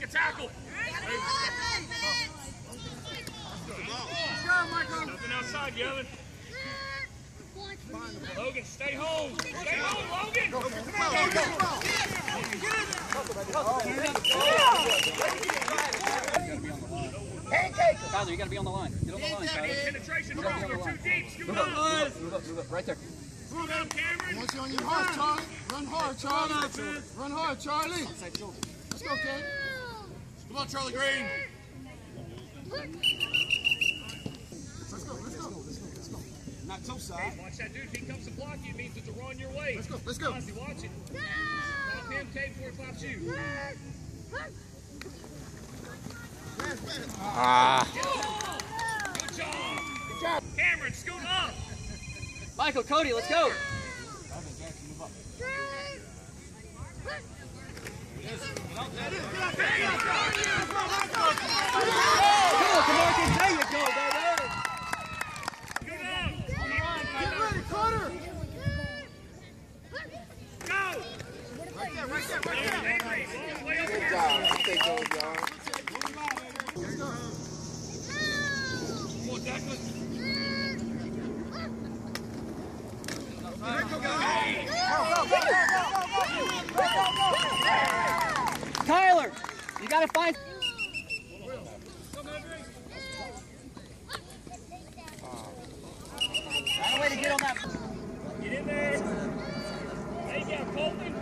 Take a tackle. Nothing outside, Gavin. Logan, stay home. Stay home, Logan. Come on, Logan. Tyler, you gotta be on the line. Get on the line, Tyler. Penetration wrong. We're too deep. Scoot Move up. up, move up, move up. Right there. Scoot up, Cameron. Once you're on your horse, Charlie. Run hard, Charlie. Run hard, Charlie. Let's go, kid. Come on, Charlie Green. Let's go, let's go. Let's go. let's go. Not toe side. Watch that dude. If he comes to block you, it means it's a run your way. Let's go, let's go. Ozzy, watch it. No! Stop him, Kate, before he slaps you. Good job. Ah. Good job. Cameron, scoot up. Michael, Cody, let's go. Come on, Marcus. There you go, baby. Scoot up. Get ready, Carter. Go. Right there, right there, right Avery, there. Avery, ball's Good job. Take those, y'all. Let's go. Come on, Declan. Tyler, you gotta find. Find a way to get on that. Get in there. Hey, yeah, Colton.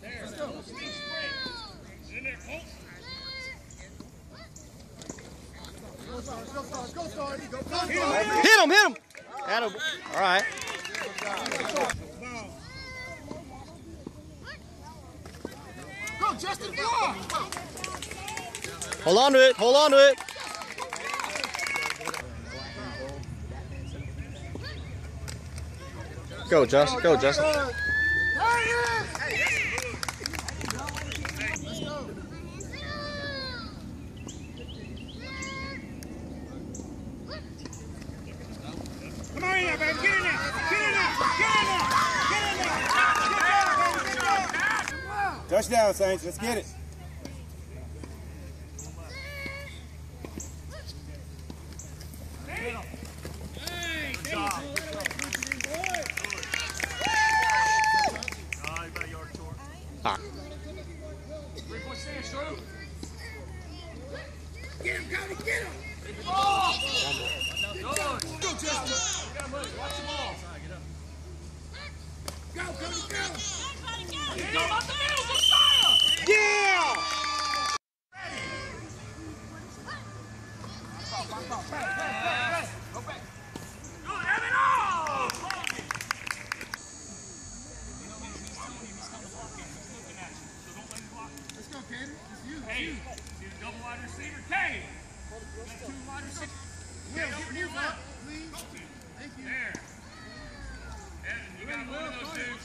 There. Let's go. Colton. Go, Hit him, hit him. Atta- All right. Go, Justin. Hold on to it. Hold on to it. Go, Justin. Go, Justin. There he is. Let's go. Come on in there, baby. Get in there. Get in there. Get in there. Get in there. Get in there. Touchdown, Saints. Let's get it. Ah. Three point stand, Get him, Cody. Get him. Good. Go, Justin. You got money. Watch the ball. Go, Cody, go. Get him up the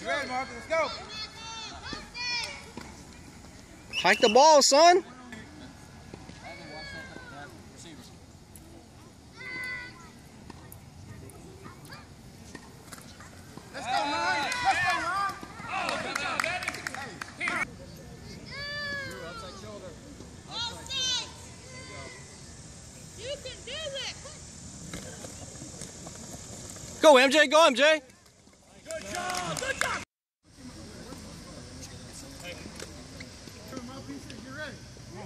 of those dudes. You ready, Marcus? Let's go. Hike the ball, son. Go, Ryan. Let's go, Ryan. Oh, good job, Evan. You can do it! Go, MJ. Go, MJ. Good job. Good job. Two mouthpieces, get ready. Come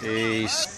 Seis.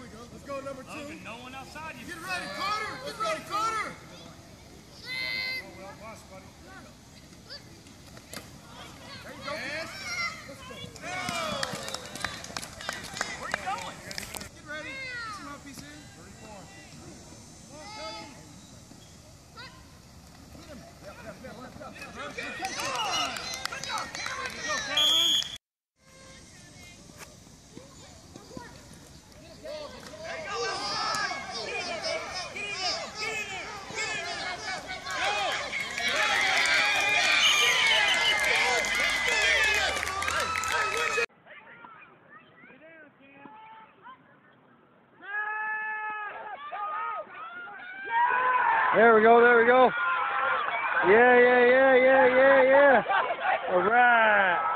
We go. Let's go, number two. Logan, no one outside you. Get ready, Carter. Get ready, Carter. Oh, well, watch, buddy. There you go. Yes. Let's go. Where you going? Get ready. Get your mouthpiece in. 34. Good job, Cameron. Go, Cameron. There you go, outside. Get in there, baby. Get in there. Get in there. Get in there. Go. There we go, there we go. Yeah, yeah, yeah, yeah, yeah, yeah. All right.